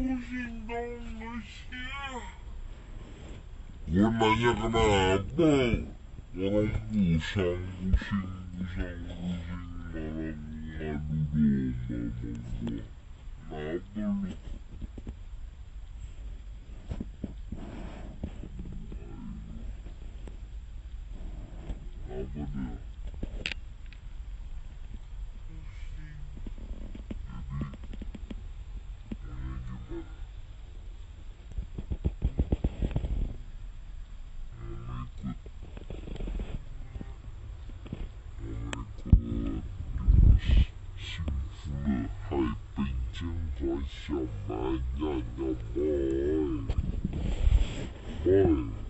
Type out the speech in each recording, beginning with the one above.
очень долго сел. Он меня гнобал. Он гусал, гусин, гусал, гусин, надудом, надудом, надудом. Надудом. Poxa, mãe, não, não, boy. Boy.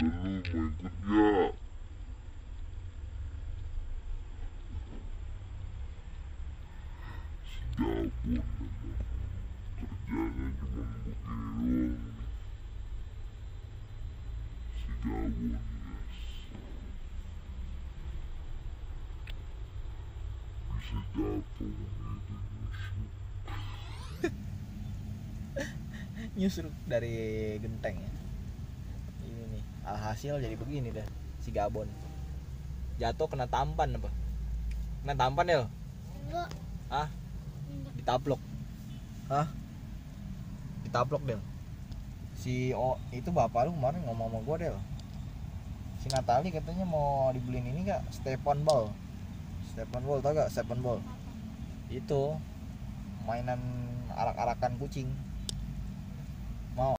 udah lu mau ikut memang kerjanya cuma begini doang nyusuk nyusruk dari genteng ya alhasil jadi begini dah si Gabon. Jatuh kena tampan apa? Kena tampan ya Enggak. Hah? ditaplok. Hah? Ditaplok Del. Si oh itu bapak lu kemarin ngomong sama gua Del. Si Natali katanya mau dibeliin ini kak Stephen Ball. Stephen Ball tau gak Stephen Ball. Itu mainan arak-arakan kucing